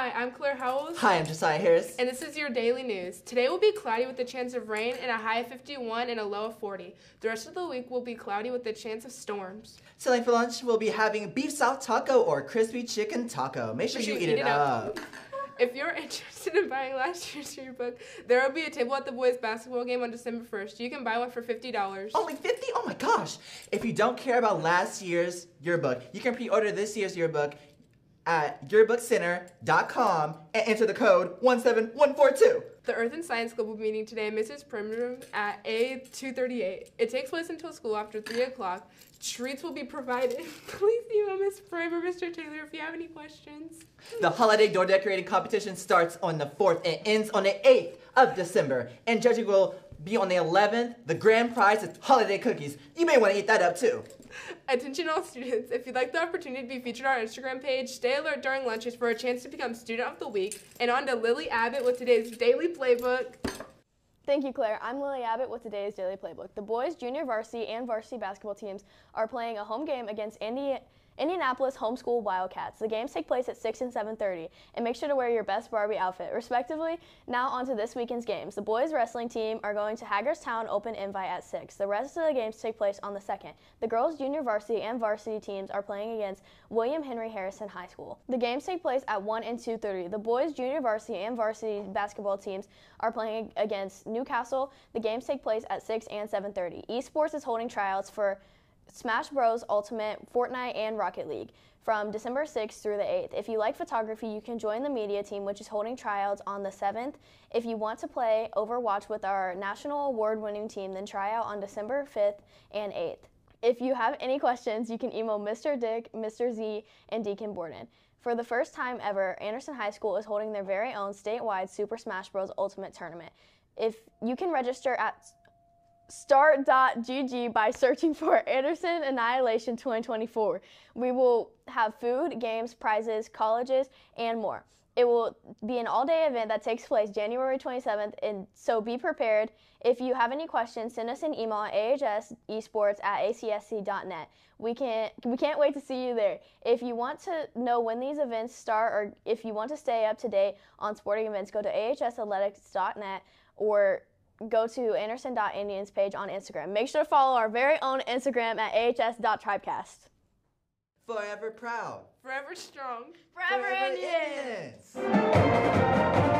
Hi, I'm Claire Howells. Hi, I'm Josiah Harris. And this is your daily news. Today will be cloudy with a chance of rain and a high of 51 and a low of 40. The rest of the week will be cloudy with a chance of storms. Tonight for lunch, we'll be having beef south taco or crispy chicken taco. Make sure you eat, it, up. If you're interested in buying last year's yearbook, there will be a table at the boys' basketball game on December 1st. You can buy one for $50. Only 50? Oh my gosh. If you don't care about last year's yearbook, you can pre-order this year's yearbook at yearbookcenter.com and enter the code 17142. The Earth and Science Club will be meeting today in Mrs. Prim Room at A238. It takes place until school after 3 o'clock. Treats will be provided. Please email Miss Prim or Mr. Taylor if you have any questions. The holiday door decorating competition starts on the 4th and ends on the 8th of December. And judging will be on the 11th. The grand prize is holiday cookies. You may want to eat that up too. Attention all students, if you'd like the opportunity to be featured on our Instagram page, stay alert during lunches for a chance to become Student of the Week. And on to Lily Abbott with today's Daily Playbook. Thank you, Claire. I'm Lily Abbott with today's Daily Playbook. The boys' junior varsity and varsity basketball teams are playing a home game against Indiana. Indianapolis Homeschool Wildcats. The games take place at 6 and 7.30, and make sure to wear your best Barbie outfit, respectively. Now on to this weekend's games. The boys wrestling team are going to Hagerstown Open Invite at 6. The rest of the games take place on the 2nd. The girls' junior varsity and varsity teams are playing against William Henry Harrison High School. The games take place at 1 and 2.30. The boys' junior varsity and varsity basketball teams are playing against New Castle. The games take place at 6 and 7.30. Esports is holding tryouts for Smash Bros. Ultimate, Fortnite, and Rocket League from December 6th through the 8th. If you like photography, you can join the media team, which is holding tryouts on the 7th. If you want to play Overwatch with our national award winning team, then try out on December 5th and 8th. If you have any questions, you can email Mr. Dick, Mr. Z, and Deacon Borden. For the first time ever, Anderson High School is holding their very own statewide Super Smash Bros. Ultimate Tournament. If you can register at start.gg by searching for Anderson Annihilation 2024. We will have food, games, prizes, colleges, and more. It will be an all day event that takes place January 27th, and so be prepared. If you have any questions, send us an email at ahsesports at acsc.net. We can't, we can't wait to see you there. If you want to know when these events start or if you want to stay up to date on sporting events, go to ahsathletics.net or go to anderson.indians page on Instagram. Make sure to follow our very own Instagram at ahs.tribecast. Forever proud. Forever strong. Forever, Forever Indians. Indians.